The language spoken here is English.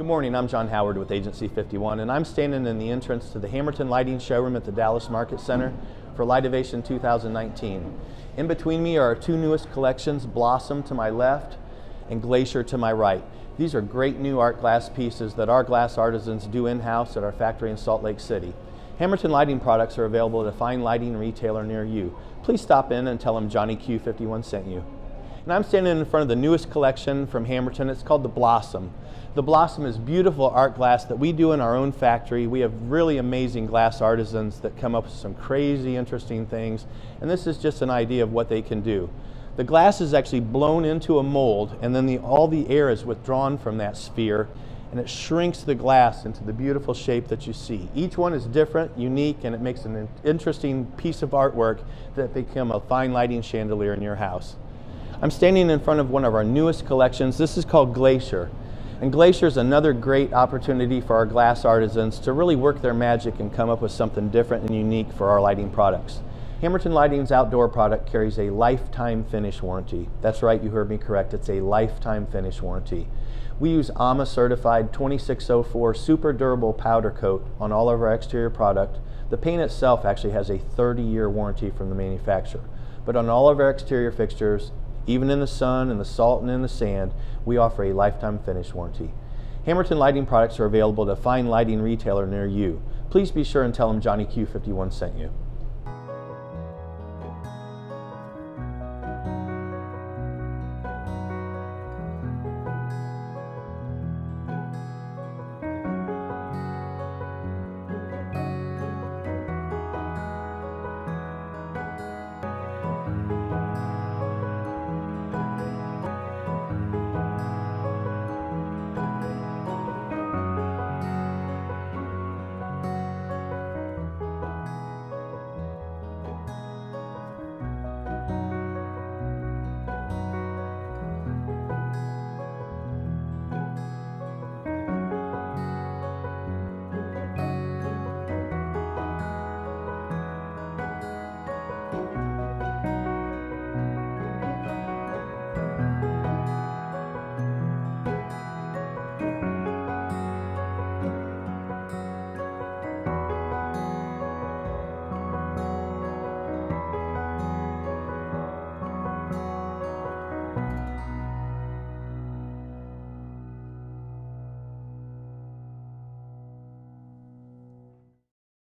Good morning, I'm John Howard with Agency 51 and I'm standing in the entrance to the Hammerton Lighting Showroom at the Dallas Market Center for Lightovation 2019. In between me are our two newest collections, Blossom to my left and Glacier to my right. These are great new art glass pieces that our glass artisans do in-house at our factory in Salt Lake City. Hammerton Lighting products are available at a fine lighting retailer near you. Please stop in and tell them Johnny Q51 sent you. And I'm standing in front of the newest collection from Hammerton. It's called the Blossom. The Blossom is beautiful art glass that we do in our own factory. We have really amazing glass artisans that come up with some crazy interesting things. And this is just an idea of what they can do. The glass is actually blown into a mold and then the, all the air is withdrawn from that sphere and it shrinks the glass into the beautiful shape that you see. Each one is different, unique, and it makes an interesting piece of artwork that become a fine lighting chandelier in your house. I'm standing in front of one of our newest collections. This is called Glacier. And Glacier is another great opportunity for our glass artisans to really work their magic and come up with something different and unique for our lighting products. Hammerton Lighting's outdoor product carries a lifetime finish warranty. That's right, you heard me correct. It's a lifetime finish warranty. We use AAMA certified 2604 super durable powder coat on all of our exterior product. The paint itself actually has a 30 year warranty from the manufacturer. But on all of our exterior fixtures, even in the sun and the salt and in the sand, we offer a lifetime finish warranty. Hammerton lighting products are available at a fine lighting retailer near you. Please be sure and tell them Johnny Q51 sent you.